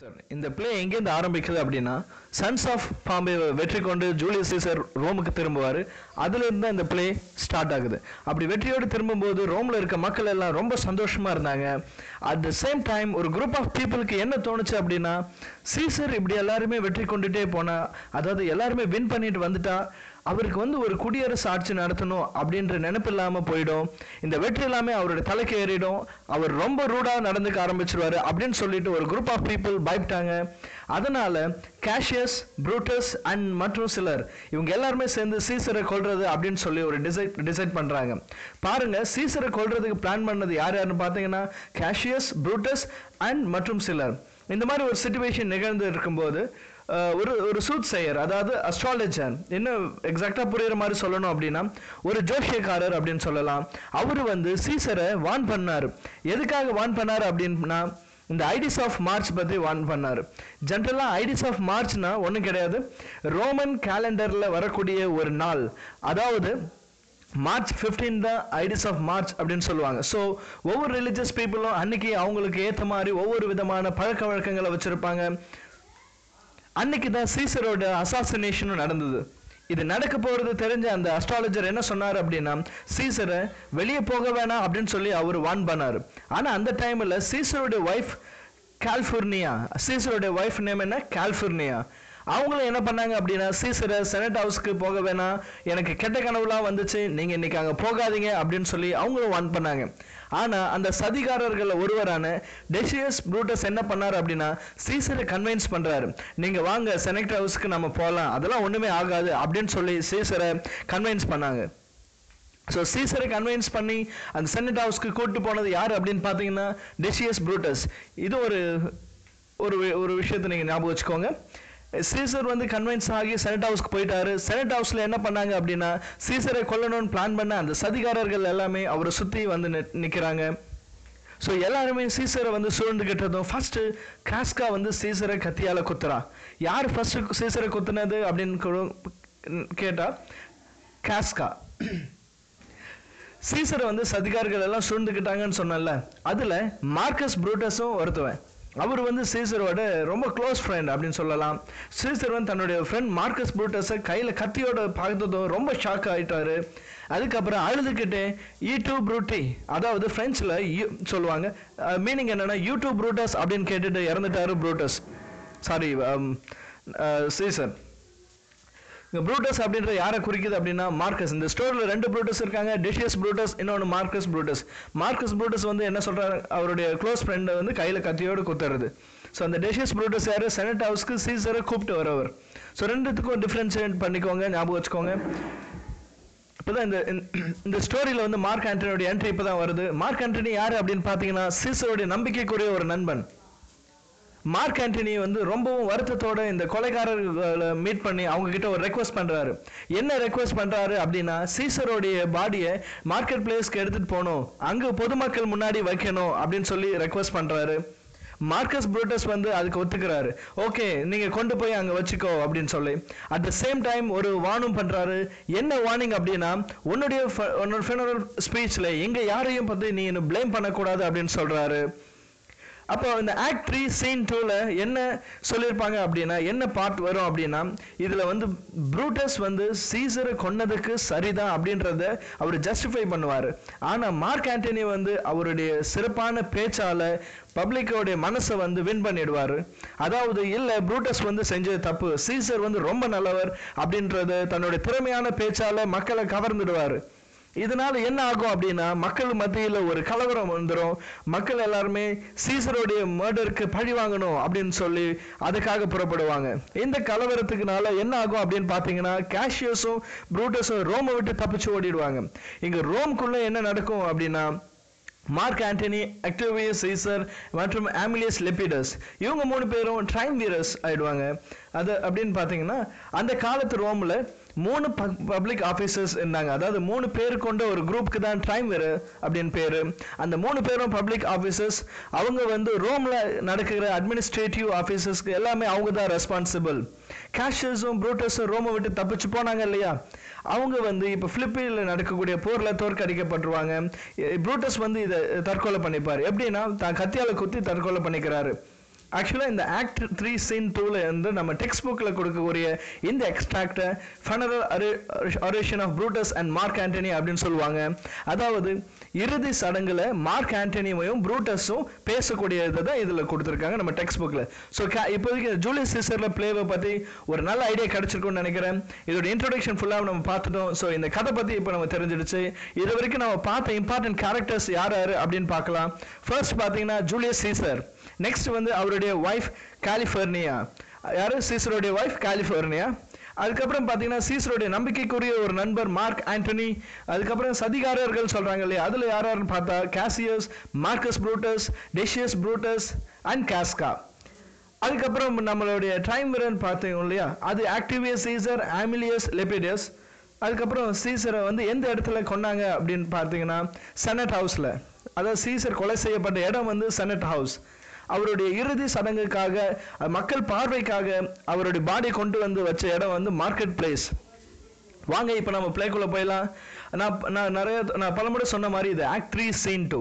Sir இந்த play எங்கேருந்து ஆரம்பிக்குது அப்படின்னா சன்ஸ் ஆஃப் பாம்பே வெற்றி கொண்டு ஜூலியஸ் சீசர் ரோமுக்கு திரும்புவார். அதுலேருந்து தான் இந்த பிளே ஸ்டார்ட் ஆகுது. அப்படி வெற்றியோடு திரும்பும்போது ரோமில் இருக்க மக்கள் எல்லாம் ரொம்ப சந்தோஷமாக இருந்தாங்க. அட் த சேம் டைம் ஒரு குரூப் ஆஃப் பீப்புளுக்கு என்ன தோணுச்சு அப்படின்னா சீசர் இப்படி எல்லாருமே வெற்றி கொண்டுட்டே போனால் அதாவது எல்லாருமே வின் பண்ணிட்டு வந்துட்டா அவருக்கு வந்து ஒரு குடியரசு ஆட்சி நடத்தணும் அப்படின்ற நினைப்பு இல்லாமல் போயிடும். இந்த வெற்றி எல்லாமே அவரோட தலைக்கு ஏறிடும். அவர் ரொம்ப ரூடாக நடந்துக்க ஆரம்பிச்சிருவாரு அப்படின்னு சொல்லிட்டு ஒரு குரூப் ஆஃப் பீப்புள் பயப்பட்டாங்க. அதனால கேஷியஸ் ப்ரூட்டஸ் அண்ட் மற்றும் சிலர் இவங்க எல்லாருமே சேர்ந்து சீசரை கொள்றது அப்படின்னு சொல்லி ஒரு டிசைட் டிசைட் பண்றாங்க. பாருங்க சீசரை கொள்றதுக்கு பிளான் பண்ணது யார் யாருன்னு பார்த்தீங்கன்னா கேஷியஸ் ப்ரூட்டஸ் அண்ட் மற்றும் சிலர். இந்த மாதிரி ஒரு சுச்சுவேஷன் நிகழ்ந்து இருக்கும்போது ஒரு ஒரு சூத் செய்யர் அதாவது அஸ்ட்ராலஜர் இன்னும் எக்ஸாக்டாக புரியுற மாதிரி சொல்லணும் அப்படின்னா ஒரு ஜோஷியக்காரர் அப்படின்னு சொல்லலாம். அவர் வந்து சீசரை வான் பண்ணார். எதுக்காக வான் பண்ணார் அப்படின்னா இந்த ஐடிஸ் ஆஃப் மார்ச் பற்றி வான் பண்ணார். ஜென்ரலாக ஐடிஸ் ஆஃப் மார்ச்னா ஒன்றும் கிடையாது. ரோமன் கேலண்டரில் வரக்கூடிய ஒரு நாள். அதாவது மார்ச் 15 தான் ஐடிஸ் ஆஃப் மார்ச் அப்படின்னு சொல்லுவாங்க. ஸோ ஒவ்வொரு ரிலீஜியஸ் பீப்புளும் அன்னைக்கு அவங்களுக்கு ஏற்ற மாதிரி ஒவ்வொரு விதமான பழக்க வழக்கங்களை வச்சுருப்பாங்க. அன்னைக்கு தான் சீசரோட அசாசினேஷனும் நடந்தது. இது நடக்க போகிறது தெரிஞ்ச அந்த அஸ்ட்ராலஜர் என்ன சொன்னார் அப்படின்னா சீசரை வெளியே போக வேணாம் அப்படின்னு சொல்லி அவர் வான் பண்ணார். ஆனால் அந்த டைமில் சீசரோட ஒய்ஃப் கால்ஃபோர்னியா சீசரோட ஒய்ஃப் நேம் என்ன? கால்ஃபோர்னியா அவங்களும் என்ன பண்ணாங்க அப்படின்னா சீசரை செனட் ஹவுஸ்க்கு போக வேணாம். எனக்கு கெட்ட கனவுலாம் வந்துச்சு. நீங்கள் இன்னைக்கு அங்கே போகாதீங்க அப்படின்னு சொல்லி அவங்களும் வான் பண்ணாங்க. ஆனால் அந்த சதிகாரர்களில் ஒருவரான டெசியஸ் ப்ரூட்டஸ் என்ன பண்ணார் அப்படின்னா சீசரை கன்வின்ஸ் பண்ணுறாரு நீங்கள் வாங்க செனட் ஹவுஸ்க்கு நம்ம போகலாம் அதெல்லாம் ஒன்றுமே ஆகாது அப்படின்னு சொல்லி சீசரை கன்வின்ஸ் பண்ணாங்க. ஸோ சீசரை கன்வின்ஸ் பண்ணி அந்த செனட் ஹவுஸ்க்கு கூட்டு போனது யார் அப்படின்னு பார்த்தீங்கன்னா டெசியஸ் ப்ரூட்டஸ். இது ஒரு ஒரு ஒரு விஷயத்தை நீங்கள் ஞாபகம் வச்சுக்கோங்க. சீசர் வந்து கன்வின்ஸ் ஆகி செனட் ஹவுஸ்க்கு போயிட்டாரு. செனட் ஹவுஸ்ல என்ன பண்ணாங்க அப்படின்னா சீசரை கொல்லணும்னு பிளான் பண்ண அந்த சதிகாரர்கள் எல்லாமே அவரை சுத்தி வந்து நி- ஸோ எல்லாருமே சீசரை வந்து சூழ்ந்துகிட்டதும் ஃபர்ஸ்ட்டு கிராஸ்கா வந்து சீசரை கத்தியால் குத்துறா. யார் ஃபர்ஸ்ட் சீசரை குத்துனது அப்படின்னு கூட- கேட்டா காஸ்கா சீசரை வந்து சதிகாரர்கள் எல்லாம் சூழ்ந்துக்கிட்டாங்கன்னு சொன்னேன்ல அதுல மார்க்கஸ் ப்ரூட்டஸும் ஒருத்துவன். அவர் வந்து சீசரோட ரொம்ப க்ளோஸ் ஃப்ரெண்ட் அப்படின்னு சொல்லலாம். சீசர் வந்து தன்னுடைய ஃப்ரெண்ட் மார்க்கஸ் புரூட்டஸை கையில் கத்தியோட பார்த்ததும் ரொம்ப ஷாக் ஆகிட்டாரு அதுக்கப்புறம் அழுதுகிட்டே ஈ டூ ப்ரூட்டி அதாவது ஃப்ரெஞ்சில் சொல்லுவாங்க. மீனிங் என்னென்னா யூ டூ ப்ரூட்டஸ் அப்படின்னு கேட்டுட்டு இறந்துட்டாரு ப்ரூட்டஸ் சாரி சீசர் இங்க ப்ரூட்டஸ் அப்படின்ற யாரை குறிக்குது அப்படின்னா மார்க்கஸ் இந்த ஸ்டோரியில் ரெண்டு ப்ரூட்டஸ் இருக்காங்க. டெஷியஸ் ப்ரூட்டஸ் இன்னொன்று மார்க்கஸ் ப்ரூட்டஸ் மார்க்கஸ் ப்ரூட்டஸ் வந்து என்ன சொல்கிறாரு அவருடைய க்ளோஸ் ஃப்ரெண்டை வந்து கையில் கத்தியோடு குத்துறது. ஸோ அந்த டெஷியஸ் ப்ரூட்டஸ் யார்? செனட் ஹவுஸ்க்கு சீசரை கூப்பிட்டு வரவர். ஸோ ரெண்டுத்துக்கும் டிஃப்ரென்ஷியேட் பண்ணிக்கோங்க ஞாபகம் வச்சுக்கோங்க. இப்போ தான் இந்த- இந்த ஸ்டோரியில் வந்து மார்க் ஆண்டனியோட என்ட்ரி இப்போ தான் வருது. மார்க் ஆண்டனி யார் அப்படின்னு பார்த்தீங்கன்னா சீசருடைய நம்பிக்கைக்குரிய ஒரு நண்பன். மார்க் ஆண்டனி வந்து ரொம்பவும் வருத்தத்தோட இந்த கொலைகாரர்களை மீட் பண்ணி அவங்க கிட்ட ஒரு ரெக்வஸ்ட் பண்றாரு. என்ன ரெக்வஸ்ட் பண்றாரு அப்படின்னா சீசரோடைய பாடியை மார்க்கெட் பிளேஸ்க்கு எடுத்துட்டு போகணும். அங்க பொதுமக்கள் முன்னாடி வைக்கணும் அப்படின்னு சொல்லி ரெக்வஸ்ட் பண்றாரு. மார்க்கஸ் புரூட்டஸ் வந்து அதுக்கு ஒத்துக்கிறாரு. ஓகே நீங்க கொண்டு போய் அங்க வச்சுக்கோ அப்படின்னு சொல்லி. அட் த சேம் டைம் ஒரு வார்னும் பண்றாரு. என்ன வார்னிங் அப்படின்னா உன்னுடைய ஃப- உன்னோட ஃபெனரல் ஸ்பீச்ல எங்க யாரையும் பத்தி நீ இன்னும் ப்ளேம் பண்ணக்கூடாது அப்படின்னு சொல்றாரு. அப்போ இந்த ஆக்ட் த்ரீ சீன் டூவில் என்ன சொல்லியிருப்பாங்க அப்படின்னா என்ன பார்ட் வரும் அப்படின்னா இதில் வந்து ப்ரூட்டஸ் வந்து சீசரை கொன்னதுக்கு சரிதான் அப்படின்றத அவர் ஜஸ்டிஃபை பண்ணுவார். ஆனால் மார்க் ஆண்டனி வந்து அவருடைய சிறப்பான பேச்சால் பப்ளிக்கோடைய மனசை வந்து வின் பண்ணிடுவார். அதாவது இல்லை ப்ரூட்டஸ் வந்து செஞ்சது தப்பு சீசர் வந்து ரொம்ப நல்லவர் அப்படின்றத தன்னுடைய திறமையான பேச்சால் மக்களை கவர்ந்துடுவார். இதனால என்ன ஆகும் அப்படின்னா மக்கள் மத்தியில் ஒரு கலவரம் வந்துடும் மக்கள் எல்லாருமே சீசருடைய மர்டருக்கு பழி வாங்கணும் அப்படின்னு சொல்லி அதுக்காக புறப்படுவாங்க. இந்த கலவரத்துக்குனால என்ன ஆகும் அப்படின்னு பார்த்தீங்கன்னா கேஷியஸும் ப்ரூட்டஸும் ரோமை விட்டு தப்பிச்சு ஓடிடுவாங்க. இங்கே ரோம்குள்ள என்ன நடக்கும் அப்படின்னா மார்க் ஆண்டனி அக்டோவியஸ் சீசர் மற்றும் ஆமிலியஸ் லெப்பிடஸ் இவங்க மூணு பேரும் ட்ரைம் வீரர்ஸ் ஆயிடுவாங்க. அது அப்படின்னு பார்த்தீங்கன்னா அந்த காலத்து ரோமில் மூணு பப்ளிக் ஆஃபீஸர்ஸ் இருந்தாங்க. அதாவது மூணு பேர் கொண்ட ஒரு குரூப்புக்கு தான் டைம் வேறு அப்படின்னு பேர். அந்த மூணு பேரும் பப்ளிக் ஆஃபீஸர்ஸ் அவங்க வந்து ரூமில் நடக்கிற அட்மினிஸ்ட்ரேட்டிவ் ஆஃபீஸர்ஸ்க்கு எல்லாமே அவங்க தான் ரெஸ்பான்சிபிள் கேஷியர்ஸும் ப்ரூட்டஸும் ரோமை விட்டு தப்பிச்சு போனாங்க இல்லையா? அவங்க வந்து இப்போ பிலிப்பீனில் நடக்கக்கூடிய போரில் தோற்கடிக்கப்பட்டுருவாங்க. ப்ரூட்டஸ் வந்து இதை தற்கொலை பண்ணிப்பார். எப்படின்னா தான் கத்தியால குத்தி தற்கொலை பண்ணிக்கிறாரு. ஆக்சுவலாக இந்த ஆக்ட் த்ரீ சீன் டூவில் வந்து நம்ம டெக்ஸ்ட் புக்கில் கொடுக்கக்கூடிய இந்த எக்ஸ்ட்ராக்டை funeral oration of Brutus and Mark Antony அப்படின்னு சொல்லுவாங்க. அதாவது இறுதி சடங்குல மார்க் ஆண்டனியும் ப்ரூட்டஸும் பேசக்கூடிய இதை தான் இதில் கொடுத்துருக்காங்க நம்ம டெக்ஸ்ட் புக்கில் ஸோ இப்போதைக்கு ஜூலியஸ் சீசரில் பிளேவை பற்றி ஒரு நல்ல ஐடியா கிடச்சிருக்கும்னு நினைக்கிறேன். இதோட இன்ட்ரொடக்ஷன் ஃபுல்லாக நம்ம பார்த்துட்டோம். ஸோ இந்த கதை பற்றி இப்போ நம்ம தெரிஞ்சிடுச்சு. இது வரைக்கும் நம்ம பார்த்த இம்பார்ட்டன்ட் கேரக்டர்ஸ் யார் யார் அப்படின்னு பார்க்கலாம். ஃபர்ஸ்ட் பார்த்தீங்கன்னா ஜூலியஸ் சீசர் நெக்ஸ்ட் வந்து அவருடைய ஒய்ஃப் கலிஃபோர்னியா யாரு? சீசருடைய ஒய்ஃப் கலிஃபோர்னியா அதுக்கப்புறம் பார்த்தீங்கன்னா சீசருடைய நம்பிக்கைக்குரிய ஒரு நண்பர் மார்க் ஆண்டனி அதுக்கப்புறம் சதிகாரர்கள் சொல்கிறாங்க இல்லையா? அதில் யார் யாருன்னு பார்த்தா Cassius Marcus Brutus Decius Brutus and Casca அதுக்கப்புறம் நம்மளுடைய டைம் விரன் பார்த்தீங்க இல்லையா? அது ஆக்டிவியஸ் சீசர் ஆமிலியஸ் லெபிடியஸ் அதுக்கப்புறம் சீசரை வந்து எந்த இடத்துல கொண்டாங்க அப்படின்னு பார்த்தீங்கன்னா செனட் ஹவுஸில் அதாவது சீசர் கொலை செய்யப்பட்ட இடம் வந்து செனட் ஹவுஸ் அவருடைய இறுதி சடங்குக்காக மக்கள் பார்வைக்காக அவருடைய பாடி கொண்டு வந்து வச்ச இடம் வந்து மார்க்கெட் பிளேஸ் வாங்க இப்போ நம்ம பிளேக்குள்ளே போயிடலாம். நான் நான் நிறைய நான் பலமுறை சொன்ன மாதிரி இது act three scene two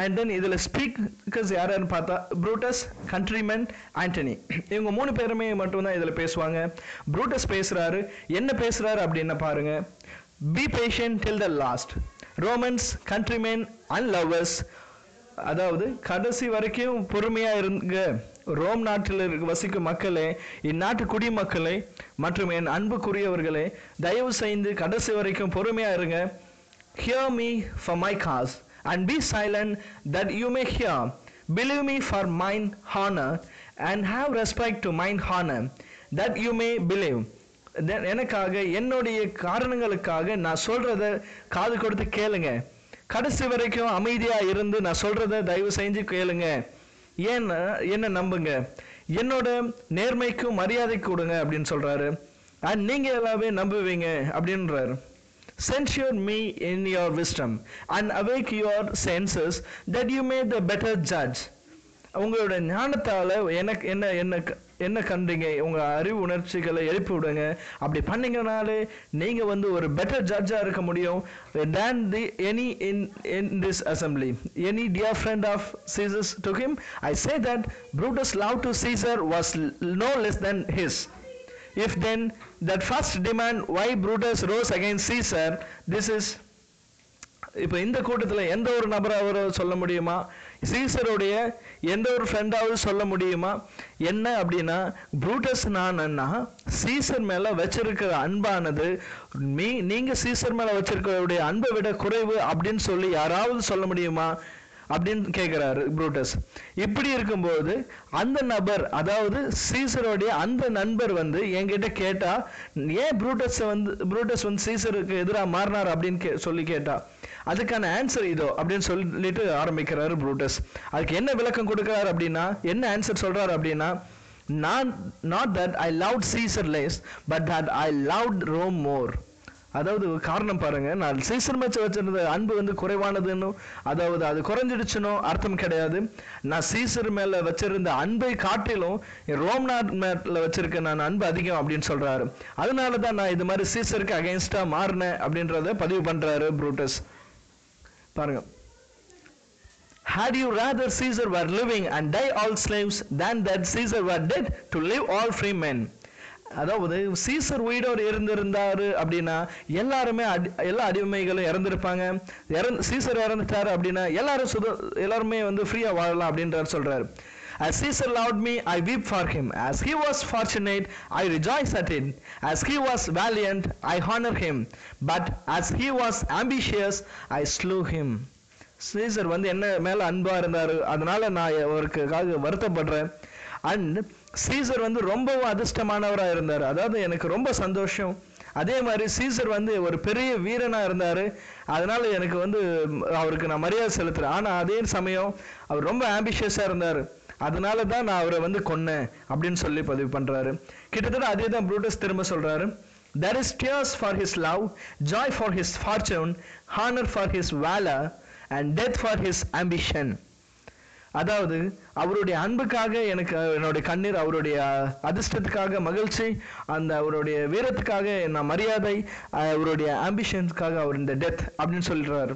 and then இதில் ஸ்பீக்கர்ஸ் யார் யாருன்னு பார்த்தா ப்ரூட்டஸ் கண்ட்ரிமேன் ஆண்டனி இவங்க மூணு பேருமே மட்டும்தான் இதில் பேசுவாங்க. ப்ரூட்டஸ் பேசுகிறாரு என்ன பேசுகிறாரு அப்படின்னு பாருங்கள் be patient till the last Romans countrymen and lovers அதாவது கடைசி வரைக்கும் பொறுமையா இருங்க. ரோம் நாட்டில் இருக்க வசிக்கும் மக்களே இந்நாட்டு குடிமக்களே மற்றும் என் அன்புக்குரியவர்களே தயவு செய்து கடைசி வரைக்கும் பொறுமையா இருங்க. Hear me for my cause and be silent that you may hear believe me for mine honour and have respect to mine honour that you may believe எனக்காக என்னுடைய காரணங்களுக்காக நான் சொல்றத காது கொடுத்து கேளுங்க. கடைசி வரைக்கும் அமைதியாக இருந்து நான் சொல்கிறத தயவு செஞ்சு கேளுங்க. ஏன்னா என்ன நம்புங்க? என்னோட நேர்மைக்கும் மரியாதை கொடுங்க அப்படின்னு சொல்கிறாரு அண்ட் நீங்கள் எல்லாமே நம்புவீங்க அப்படின்றாரு. Censure me in your wisdom and awake your senses that you may the better judge. உங்களோட ஞானத்தால் எனக்கு என்ன என்ன என்ன கண்டீங்க உங்க அறிவு உணர்ச்சிகளை எழுப்பி விடுங்க அப்படி பண்ணீங்கனாலே நீங்க வந்து ஒரு பெட்டர் ஜட்ஜா இருக்க முடியும் than the any in in this assembly any dear friend of Caesar's to him I say that Brutus love to Caesar was l- no less than his if then that first demand why Brutus rose against Caesar this is இப்போ இந்த கூட்டத்தில் எந்த ஒரு நபராவது சொல்ல முடியுமா? சீசருடைய எந்த ஒரு ஃப்ரெண்டாவது சொல்ல முடியுமா? என்ன அப்படின்னா ப்ரூட்டஸ் நான்னா சீசர் மேலே வச்சிருக்கிற அன்பானது மீ நீங்கள் சீசர் மேலே வச்சிருக்கிறவுடைய அன்பை விட குறைவு அப்படின்னு சொல்லி யாராவது சொல்ல முடியுமா? அப்படின்னு கேட்குறாரு ப்ரூட்டஸ். இப்படி இருக்கும்போது அந்த நபர் அதாவது சீசருடைய அந்த நண்பர் வந்து என்கிட்ட கேட்டால் ஏன் ப்ரூட்டஸ் வந்து ப்ரூட்டஸ் வந்து சீசருக்கு எதிராக மாறினார்? அப்படின்னு கே சொல்லி கேட்டால் அதுக்கான ஆன்சர் இதோ அப்படின்னு சொல்லிட்டு ஆரம்பிக்கிறாரு ப்ரூட்டஸ். அதுக்கு என்ன விளக்கம் கொடுக்கிறாரு அப்படின்னா என்ன ஆன்சர் சொல்றாரு அப்படின்னா நான் not that I love Caesar less but that I love Rome more அதாவது காரணம் பாருங்க நான் சீசர் மேட்ச் வச்சிருந்த அன்பு வந்து குறைவானதுன்னு அதாவது அது குறைஞ்சிடுச்சுனோ அர்த்தம் கிடையாது. நான் சீசர் மேல வச்சிருந்த அன்பை காட்டிலும் ரோம் நாட் மேட்ல வச்சிருக்க நான் அன்பு அதிகம் அப்படின்னு சொல்றாரு. அதனால தான் நான் இது மாதிரி சீசருக்கு அகைன்ஸ்டா மாறினேன் அப்படின்றத பதிவு பண்றாரு ப்ரூட்டஸ். பாருங்க. Had you rather Caesar were living and die all slaves than that Caesar were dead to live all free men? அதாவது சீசர் உயிரோடு இருந்திருந்தாரு அப்படின்னா எல்லாருமே அடி- எல்லா அடிமைகளும் இறந்திருப்பாங்க. இறந்து சீசர் இறந்துட்டாரு அப்படின்னா எல்லாரும் சுத எல்லாருமே வந்து ஃப்ரீயாக வாழலாம் அப்படின்றார் சொல்கிறார் As he loved me, I weep for him. As he was fortunate, I rejoice at it. As he was valiant, I honor him. But as he was ambitious, I slew him. Caesar வந்து என்ன மேலே அன்பாக இருந்தார் அதனால நான் அவருக்காக வருத்தப்படுறேன் and Caesar வந்து ரொம்பவும் அதிர்ஷ்டமானவராக இருந்தார் அதாவது எனக்கு ரொம்ப சந்தோஷம் அதே மாதிரி சீசர் வந்து ஒரு பெரிய வீரனாக இருந்தார் அதனால எனக்கு வந்து அவருக்கு நான் மரியாதை செலுத்துறேன் ஆனால் அதே சமயம் அவர் ரொம்ப ஆம்பிஷியஸாக இருந்தார் அதனால தான் நான் அவரை வந்து கொன்னேன் அப்படின்னு சொல்லி பதிவு பண்ணுறாரு கிட்டத்தட்ட அதே தான் ப்ரூட்டஸ் திரும்ப சொல்கிறாரு there is tears for his love joy for his fortune honour for his valour and death for his ambition அதாவது அவருடைய அன்புக்காக எனக்கு என்னுடைய கண்ணீர் அவருடைய அதிர்ஷ்டத்துக்காக மகிழ்ச்சி அந்த அவருடைய வீரத்துக்காக நான் மரியாதை அவருடைய ஆம்பிஷன்ஸ்க்காக அவர் இந்த டெத் அப்படின்னு சொல்றாரு.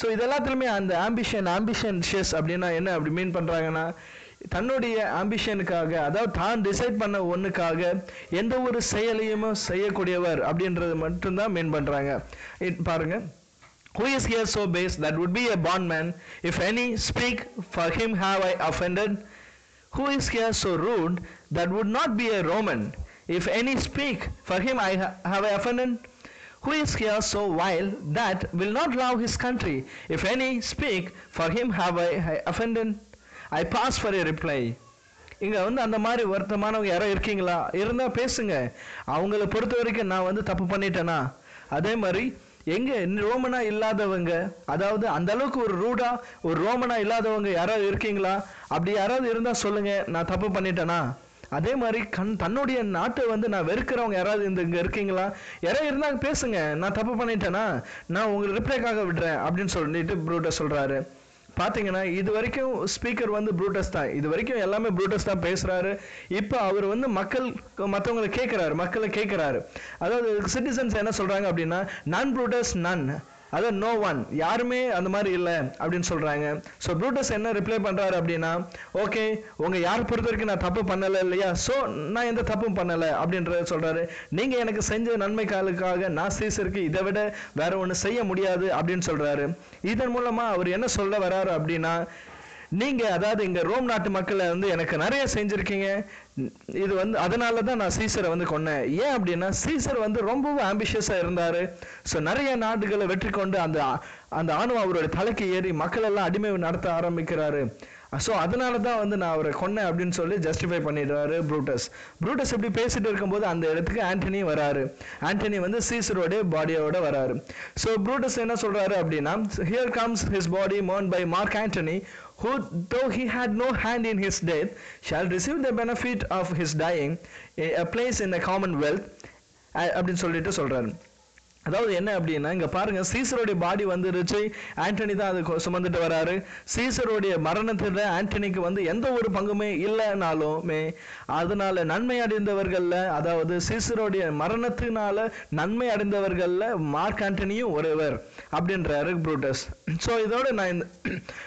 ஸோ இது எல்லாத்துலேயுமே அந்த ஆம்பிஷன் ஆம்பிஷன் ஷேஸ் அப்படின்னா என்ன? அப்படி மீன் பண்ணுறாங்கன்னா தன்னுடைய ஆம்பிஷனுக்காக அதாவது தான் டிசைட் பண்ண ஒண்ணுக்காக எந்த ஒரு செயலையும் செய்யக்கூடியவர் அப்படின்றது மட்டும்தான் மீன் பண்றாங்க இட் பாருங்க Who is here so base that would be a bondman if any speak for him have I offended? Who is here so rude that would not be a Roman if any speak for him I ha- have I offended? Who is here so vile that will not love his country if any speak for him have I, I offended? I pause for a reply இங்கே வந்து அந்த மாதிரி வருத்தமானவங்க யாரோ இருக்கீங்களா? இருந்தால் பேசுங்க. அவங்கள பொறுத்த வரைக்கும் நான் வந்து தப்பு பண்ணிட்டேனா? அதே மாதிரி எங்கே ரோமனா இல்லாதவங்க அதாவது அந்த அளவுக்கு ஒரு ரூடா ஒரு ரோமனா இல்லாதவங்க யாராவது இருக்கீங்களா? அப்படி யாராவது இருந்தால் சொல்லுங்க நான் தப்பு பண்ணிட்டேனா? அதே மாதிரி கண் தன்னுடைய நாட்டை வந்து நான் வெறுக்கிறவங்க யாராவது இந்த இங்கே இருக்கீங்களா? யாராவது இருந்தாங்க பேசுங்க நான் தப்பு பண்ணிட்டேனா? நான் உங்களுக்கு ரிப்ளைக்காக விடுறேன் அப்படின்னு சொல்லிட்டு ப்ரூட்டை சொல்கிறாரு பார்த்தீங்கன்னா இது வரைக்கும் ஸ்பீக்கர் வந்து ப்ரூட்டஸ் தான். இது வரைக்கும் எல்லாமே ப்ரூட்டஸ் தான் பேசுகிறாரு இப்போ அவர் வந்து மக்கள் மற்றவங்களை கேட்குறாரு மக்களை கேட்குறாரு அதாவது சிட்டிசன்ஸ் என்ன சொல்கிறாங்க அப்படின்னா நான் ப்ரூட்டஸ் நன் அதான் நோ ஒன் யாருமே அந்த மாதிரி இல்லை அப்படின்னு சொல்கிறாங்க ஸோ ப்ரூட்டஸ் என்ன ரிப்ளை பண்ணுறாரு அப்படின்னா ஓகே உங்கள் யார் பொறுத்த வரைக்கும் நான் தப்பு பண்ணலை இல்லையா? ஸோ நான் எந்த தப்பும் பண்ணலை அப்படின்றத சொல்கிறாரு நீங்கள் எனக்கு செஞ்ச நன்மைக்காலுக்காக நான் சீசருக்கு இதை விட வேற ஒன்று செய்ய முடியாது அப்படின்னு சொல்கிறாரு இதன் மூலமாக அவர் என்ன சொல்ல வராரு அப்படின்னா நீங்கள் அதாவது இங்கே ரோம் நாட்டு மக்களை வந்து எனக்கு நிறைய செஞ்சுருக்கீங்க. இது வந்து அதனால தான் நான் சீசரை வந்து கொன்னேன். ஏன் அப்படின்னா சீசர் வந்து ரொம்பவும் ஆம்பிஷியஸாக இருந்தார். ஸோ நிறைய நாடுகளை வெற்றி கொண்டு அந்த அந்த ஆணவம் அவருடைய தலைக்கு ஏறி மக்கள் எல்லாம் அடிமை நடத்த ஆரம்பிக்கிறாரு. ஸோ அதனால தான் வந்து நான் அவரை கொன்னேன் அப்படின்னு சொல்லி ஜஸ்டிஃபை பண்ணிடுறாரு ப்ரூட்டஸ். ப்ரூட்டஸ் இப்படி பேசிட்டு இருக்கும்போது அந்த இடத்துக்கு ஆண்டனி வராரு. ஆண்டனி வந்து சீசரோடைய பாடியோட வராரு. ஸோ ப்ரூட்டஸ் என்ன சொல்றாரு அப்படின்னா here comes his body Mon by Mark Antony who though he had no hand in his death shall receive the benefit of his dying a, a place in the commonwealth அ- அப்படின்னு சொல்லிட்டு சொல்றாரு அதாவது என்ன அப்படின்னா இங்க பாருங்க சீசருடைய பாடி வந்துருச்சு. ஆண்டனி தான் அது கொ- சுமந்துட்டு வராரு. சீசருடைய மரணத்துல ஆண்டனிக்கு வந்து எந்த ஒரு பங்குமே இல்லைனாலுமே அதனால நன்மை அடைந்தவர்கள்ல அதாவது சீசருடைய மரணத்தினால நன்மை அடைந்தவர்கள்ல மார்க் ஆண்டனியும் ஒருவர் அப்படின்றாரு ப்ரூட்டஸ். ஸோ இதோட நான்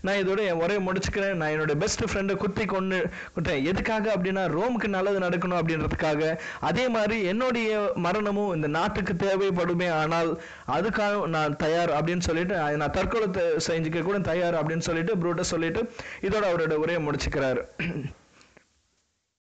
நான் இதோட என் உரையை முடிச்சுக்கிறேன். நான் என்னோட பெஸ்ட் ஃப்ரெண்டை குத்தி கொண்டு விட்டேன் எதுக்காக அப்படின்னா ரோமுக்கு நல்லது நடக்கணும் அப்படின்றதுக்காக. அதே மாதிரி என்னுடைய மரணமும் இந்த நாட்டுக்கு தேவைப்படுமே ஆனால் அதுக்காக நான் தயார் அப்படின்னு சொல்லிட்டு நான் தற்கொலை செஞ்சுக்க கூட தயார் அப்படின்னு சொல்லிட்டு ப்ரூட்டஸ் சொல்லிட்டு இதோட அவரோட உரையை முடிச்சுக்கிறாரு.